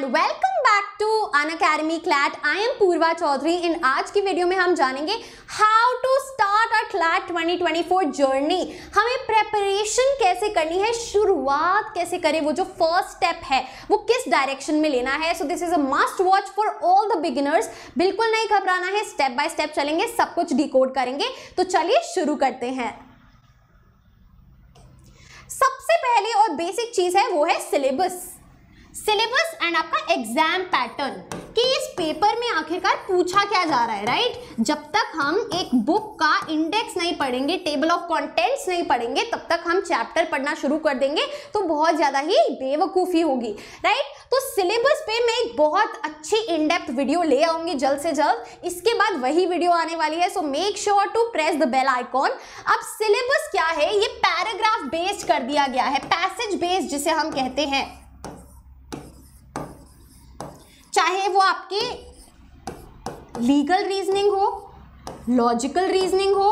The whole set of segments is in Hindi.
And welcome back to Unacademy CLAT I am Purva Chaudhary इन आज की वीडियो में हम जानेंगे how to start a CLAT 2024 journey हमें प्रेपरेशन कैसे करनी है, शुरुआत कैसे करें, वो जो फ़र्स्ट स्टेप है, वो किस डायरेक्शन में लेना है? So this is a must watch for all the beginners बिल्कुल नहीं घबराना है स्टेप बाय स्टेप चलेंगे, सब कुछ डिकोड करेंगे। तो चलिए शुरू करते हैं। सबसे पहले और बेसिक चीज़ है, वो है सिलेबस सिलेबस एंड आपका एग्ज़ाम पैटर्न, कि इस पेपर में आखिरकार पूछा क्या जा रहा है राइट जब तक हम एक बुक का इंडेक्स नहीं पढ़ेंगे टेबल ऑफ़ कंटेंट्स नहीं पढ़ेंगे, तब तक हम चैप्टर पढ़ना शुरू कर देंगे तो बहुत ज़्यादा ही बेवकूफ़ी होगी राइट तो सिलेबस पे मैं एक बहुत अच्छी इनडेप्थ वीडियो ले आऊँगी जल्द से जल्द। इसके बाद वही वीडियो आने वाली है so make sure to press the bell icon अब सिलेबस क्या है, ये पैराग्राफ बेस्ड कर दिया गया है पैसेज बेस्ड जिसे हम कहते हैं। चाहे वो आपकी लीगल रीजनिंग हो लॉजिकल रीजनिंग हो,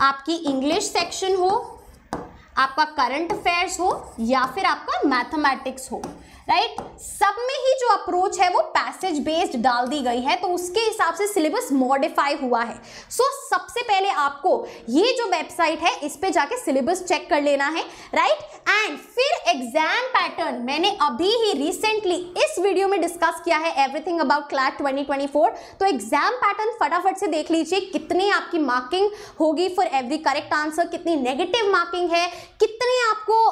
आपकी इंग्लिश सेक्शन हो, आपका करंट अफेयर्स हो, या फिर आपका मैथमेटिक्स हो। राइट? सब में ही जो अप्रोच है वो पैसेज बेस्ड डाल दी गई है तो उसके हिसाब से सिलेबस मॉडिफाई हुआ है सो so, सबसे पहले आपको ये जो वेबसाइट है इस पे जाके सिलेबस चेक कर लेना है राइट? एंड फिर एग्ज़ाम पैटर्न मैंने अभी ही रिसेंटली इस वीडियो में डिस्कस किया है एवरीथिंग अबाउट क्लैट 2024 तो एग्ज़ाम पैटर्न फटाफट से देख लीजिए कितनी आपकी मार्किंग होगी फॉर एवरी करेक्ट आंसर कितनी नेगेटिव मार्किंग है कितने आपको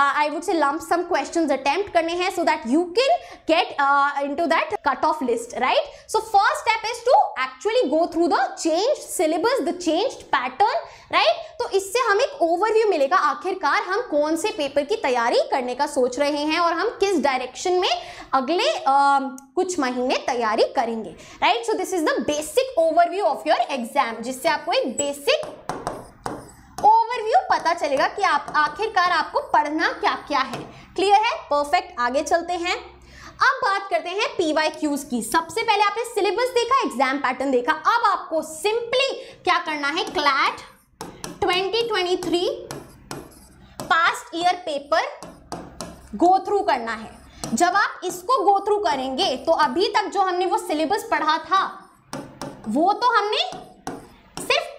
I would say lump sum questions attempt करने हैं so that you can get into that cut off list right so first step is to actually go through the change syllabus the change pattern right तो इससे हमें एक ओवरव्यू मिलेगा आखिरकार हम कौन से पेपर की तैयारी करने का सोच रहे हैं और हम किस डायरेक्शन में अगले आ, कुछ महीने तैयारी करेंगे right so this is the basic overview of your exam जिससे आपको एक बेसिक पता चलेगा कि आप आखिरकार आपको पढ़ना क्या क्या है। क्लियर है? परफेक्ट आगे चलते हैं। अब बात करते हैं पीवाई की। सबसे पहले आपने सिलेबस देखा एग्ज़ाम पैटर्न देखा। अब आपको सिंपली क्या करना है? CLAT 2023 past year paper go through करना है। जब आप इसको गो थ्रू करेंगे तो अभी तक जो हमने वो सिलेबस पढ़ा था, वो तो हमने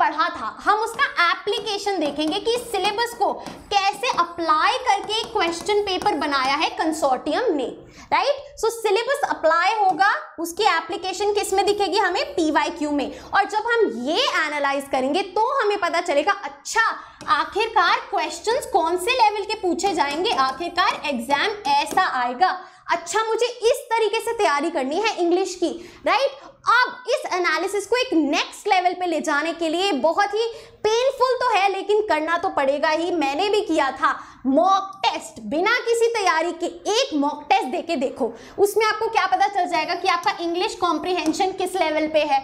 पढ़ा था, हम उसका एप्लीकेशन देखेंगे कि सिलेबस को कैसे अप्लाई करके क्वेश्चन पेपर बनाया है कंसोर्टियम ने राइट सो सिलेबस अप्लाई होगा, उसकी एप्लीकेशन किसमें दिखेगी हमें? पीवाईक्यू में। और जब हम ये एनालाइज करेंगे तो हमें पता चलेगा अच्छा आखिरकार क्वेश्चंस कौन से लेवल के पूछे जाएँगे? आखिरकार एग्ज़ाम ऐसा आएगा। अच्छा मुझे इस तरीके से तैयारी करनी है इंग्लिश की राइट अब इस एनालिसिस को एक नेक्स्ट लेवल पे ले जाने के लिए बहुत ही पेनफुल तो है, लेकिन करना तो पड़ेगा ही। मैंने भी किया था मॉक टेस्ट बिना किसी तैयारी के एक मॉक टेस्ट देके देखो। उसमें आपको क्या पता चल जाएगा कि आपका इंग्लिश कॉम्प्रिहेंशन किस लेवल पे है।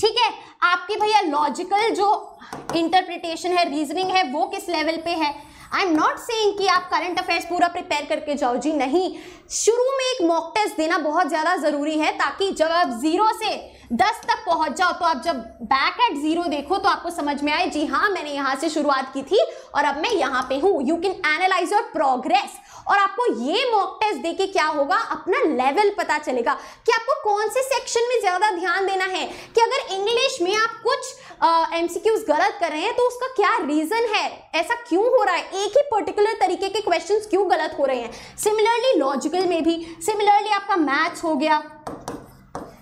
ठीक है? आपके भैया लॉजिकल जो इंटरप्रिटेशन है रीजनिंग है, वो किस लेवल पे है? आई एम नॉट सेइंग कि आप करंट अफेयर्स पूरा प्रिपेयर करके जाओ। जी नहीं। शुरू में एक मॉक टेस्ट देना बहुत ज़्यादा ज़रूरी है ताकि जब आप ज़ीरो से दस तक पहुँच जाओ। तो आप जब बैक एट ज़ीरो देखो तो आपको समझ में आए, जी हाँ मैंने यहाँ से शुरुआत की थी और अब मैं यहाँ पे हूँ। You can analyse your progress और आपको ये मॉक टेस्ट देके क्या होगा? अपना लेवल पता चलेगा कि आपको कौन से सेक्शन में ज़्यादा ध्यान देना है। कि अगर इंग्लिश में आप कुछ एमसीक्यूज गलत कर रहे हैं तो उसका क्या रीजन है? ऐसा क्यों हो रहा है? एक ही पर्टिकुलर तरीके के क्वेश्चंस क्यों गलत हो रहे हैं? सिमिलरली लॉजिकल में भी। सिमिलरली आपका मैथ्स हो गया।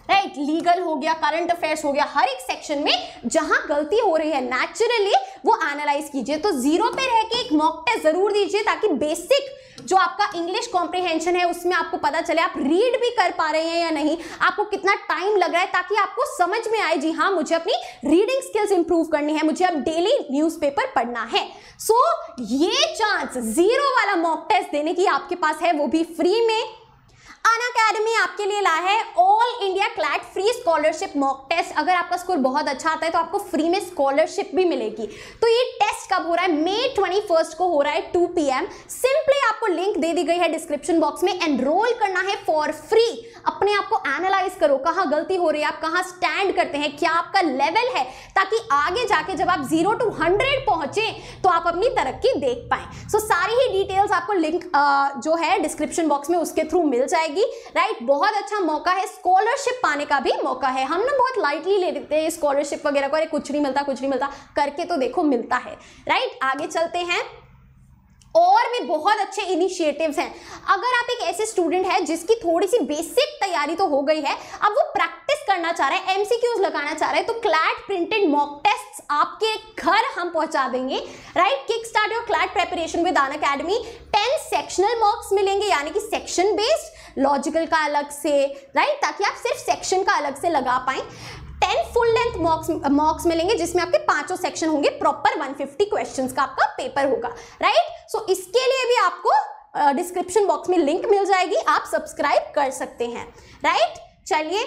राइट right, लीगल हो गया करंट अफेयर्स हो गया हर एक सेक्शन में जहाँ गलती हो रही है नेचुरली वो एनालाइज कीजिए। तो ज़ीरो पे रह के एक मॉक टेस्ट ज़रूर दीजिए ताकि बेसिक जो आपका इंग्लिश कॉम्प्रिहेंशन है उसमें आपको पता चले आप रीड भी कर पा रहे हैं या नहीं आपको कितना टाइम लग रहा है ताकि आपको समझ में आए जी हाँ मुझे अपनी रीडिंग स्किल्स इंप्रूव करनी है मुझे अब डेली न्यूज़पेपर पढ़ना है। सो so, ये चांस ज़ीरो वाला मॉक टेस्ट देने की आपके पास है वो भी फ्री में। अन अकेडमी आपके लिए लाया है all India CLAT free scholarship mock test. अगर आपका स्कोर बहुत अच्छा आता है तो आपको फ्री में स्कॉलरशिप भी मिलेगी। तो ये टेस्ट कब हो रहा है? मे ट्वेंटी को हो रहा है टू पी सिंपली आपको लिंक दे दी गई है डिस्क्रिप्शन बॉक्स में। एनरोल करना है फॉर फ्री। अपने आप को एनालाइज करो कहाँ गलती हो रही है आप कहाँ स्टैंड करते हैं क्या आपका लेवल है ताकि आगे जाके जब आप ज़ीरो टू हंड्रेड पहुँचे तो आप अपनी तरक्की देख पाए। सो so, सारी ही डिटेल्स आपको लिंक जो है डिस्क्रिप्शन बॉक्स में उसके थ्रू मिल जाएगी। राइट बहुत अच्छा मौका है स्कॉलरशिप पाने का भी मौका है। हम ना बहुत लाइटली ले लेते हैं स्कॉलरशिप वगैरह को, अरे कुछ नहीं मिलता, कुछ नहीं मिलता। करके तो देखो, मिलता है राइट आगे चलते हैं। और भी बहुत अच्छे इनिशिएटिव्स हैं। अगर आप एक ऐसे स्टूडेंट है जिसकी थोड़ी सी बेसिक तैयारी तो हो गई है, अब वो प्रैक्टिस करना चाह रहा है एमसीक्यूज लगाना चाह रहा है तो क्लैट प्रिंटेड मॉक टेस्ट आपके घर हम पहुँचा देंगे right kick start your CLAT preparation with Unacademy ten sectional mocks मिलेंगे, यानी कि सेक्शन बेस्ड लॉजिकल का अलग से राइट ताकि आप सिर्फ़ सेक्शन का अलग से लगा पाएँ। Ten full length mocks mocks मिलेंगे जिसमें आपके पाँचों सेक्शन होंगे। प्रॉपर 150 क्वेश्चन का आपका पेपर होगा राइट सो so, इसके लिए भी आपको डिस्क्रिप्शन बॉक्स में लिंक मिल जाएगी। आप सब्सक्राइब कर सकते हैं राइट चलिए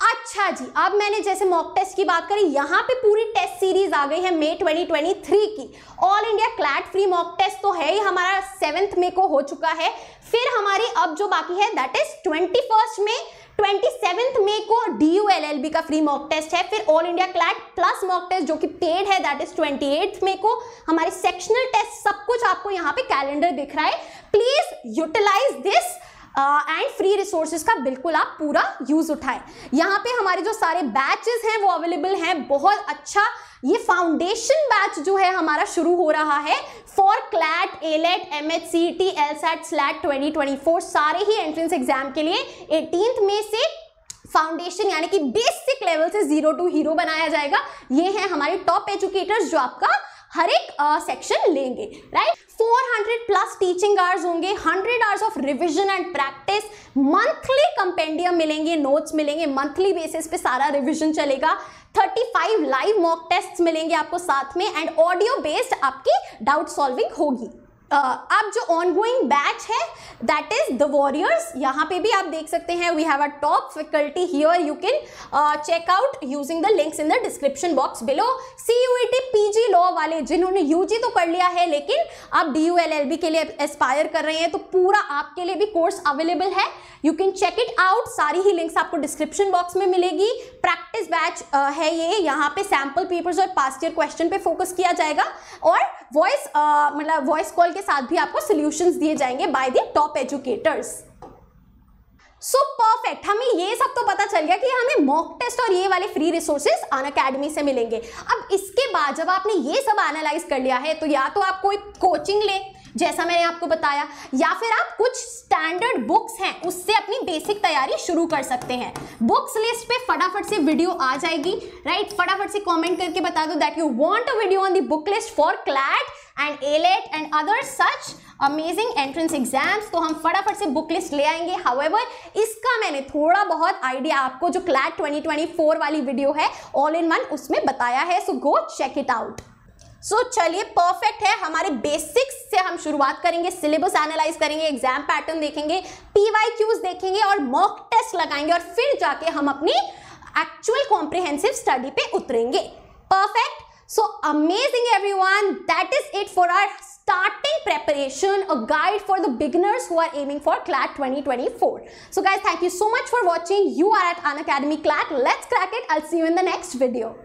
अच्छा जी, अब मैंने जैसे मॉक टेस्ट की बात करी, यहाँ पे पूरी टेस्ट सीरीज़ आ गई है मे 2023 की। All India CLAT free mock test तो है ही, हमारा सेवेंथ मे को हो चुका है। फिर हमारी अब जो बाकी है दैट इज़ ट्वेंटी फ़र्स्ट में ट्वेंटी सेवेंथ मे को D U L L B का फ्री मॉक टेस्ट है। फिर all India CLAT plus mock test जो कि पेड है that is twenty eight May को, हमारे सेक्शनल टेस्ट सब कुछ आपको यहाँ पे कैलेंडर दिख रहा है। Please utilise this and free resources का बिल्कुल आप पूरा यूज़ उठाएँ। यहाँ पे हमारे जो सारे बैचेस हैं, वो अवेलेबल हैं। बहुत अच्छा ये फाउंडेशन बैच जो है हमारा शुरू हो रहा है। For CLAT AILET M H C T LSAT SLAT twenty twenty four सारे ही एंट्रेंस एग्ज़ाम के लिए एटीन में से फाउंडेशन यानी कि बेसिक लेवल से ज़ीरो टू हीरो बनाया जाएगा। ये है हमारे टॉप एजुकेटर्स जो आपका हर एक सेक्शन लेंगे राइट 400 प्लस टीचिंग आवर्स होंगे 100 hours of revision and practice monthly compendium मिलेंगे नोट्स मिलेंगे मंथली बेसिस पे सारा रिवीजन चलेगा 35 लाइव मॉक टेस्ट मिलेंगे आपको साथ में एंड ऑडियो बेस्ड आपकी डाउट सॉल्विंग होगी। अब जो ऑनगोइंग बैच है दैट इज़ द वॉरियर्स यहाँ पे भी आप देख सकते हैं we have a top faculty here you can check out using the links in the description box below C U T P G law वाले जिन्होंने यू जी तो कर लिया है, लेकिन आप D U L L B के लिए एस्पायर कर रहे हैं तो पूरा आपके लिए भी कोर्स अवेलेबल है. You can check it out सारी ही लिंक्स आपको डिस्क्रिप्शन बॉक्स में मिलेगी. प्रैक्टिस बैच है ये. यहाँ पे सैंपल पेपर्स और पास्ट ईयर क्वेश्चन पे फोकस किया जाएगा. और वॉइस uh, मतलब वॉइस कॉल के साथ भी आपको सोल्यूशन दिए जाएँगे by the top educators so so perfect हमें ये सब तो पता चल गया कि हमें मॉक टेस्ट और ये वाले फ्री रिसोर्सेज अन अकेडमी से मिलेंगे. अब इसके बाद जब आपने ये सब एनालाइज कर लिया है तो या तो आप कोई कोचिंग लें जैसा मैंने आपको बताया, या फिर आप कुछ स्टैंडर्ड बुक्स हैं, उससे अपनी बेसिक तैयारी शुरू कर सकते हैं। बुक्स लिस्ट पे फटाफट से वीडियो आ जाएगी राइट फटाफट से कमेंट करके बता दो that you want a video on the book list for CLAT and AILET and other such amazing entrance exams तो हम फटाफट से बुक लिस्ट ले आएँगे। हाउएवर इसका मैंने थोड़ा बहुत आइडिया आपको जो क्लैट 2024 वाली वीडियो है ऑल इन वन उसमें बताया है। So go check it out so so, चलिए परफेक्ट है हमारे बेसिक्स से हम शुरुआत करेंगे सिलेबस एनालाइज करेंगे एग्ज़ाम पैटर्न देखेंगे पीवाई क्यूज देखेंगे और मॉक टेस्ट लगाएँगे और फिर जाके हम अपनी एक्चुअल कॉम्प्रिहेंसिव स्टडी पे उतरेंगे perfect so amazing everyone that is it for our starting preparation a guide for the beginners who are aiming for CLAT 2024 so guys thank you so much for watching you are at Unacademy CLAT let's crack it I'll see you in the next video